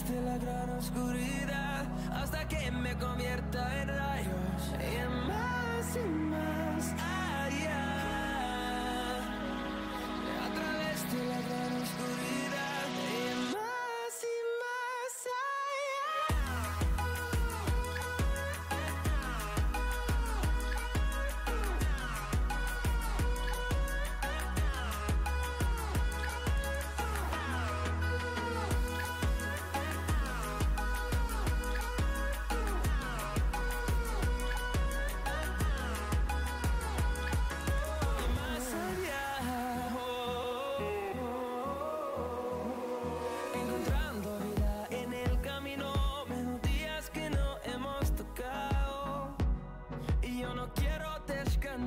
A través de la gran oscuridad. Hasta que me convierta en rayos.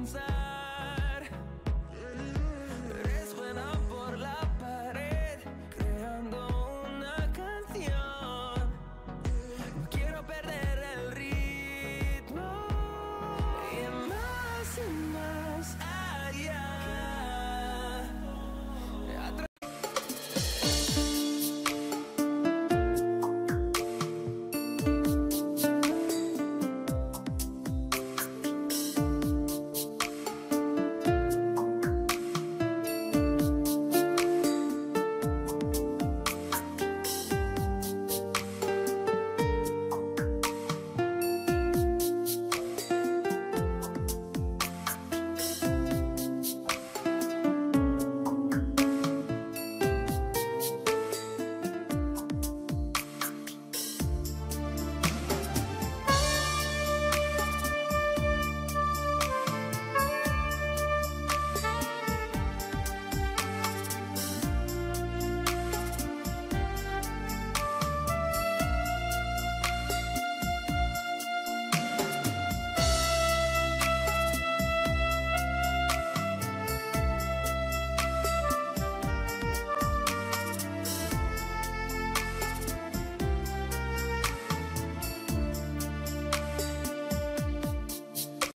sounds like